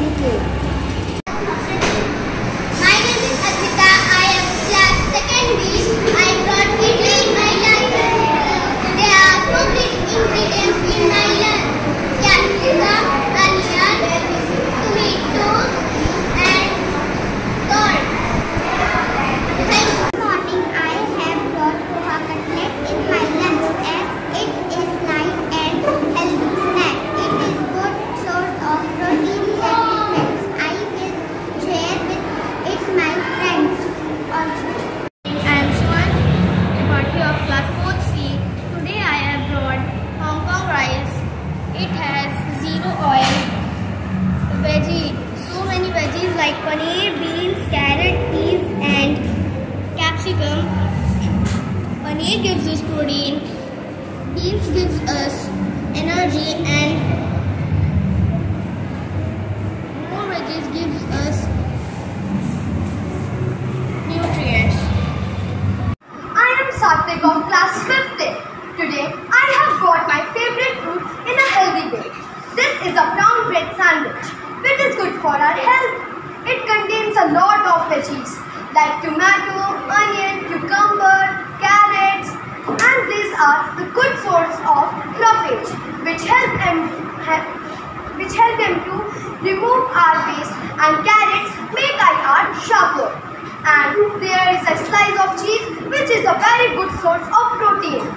Thank you. veggie. So many veggies like paneer, beans, carrot, peas and capsicum. Paneer gives us protein. Beans gives us energy and more veggies gives us nutrients. I am Satvik of class 5. For our health. It contains a lot of veggies like tomato, onion, cucumber, carrots and these are the good source of roughage which help them which help them to remove our waste and carrots make our art sharper. And there is a slice of cheese which is a very good source of protein.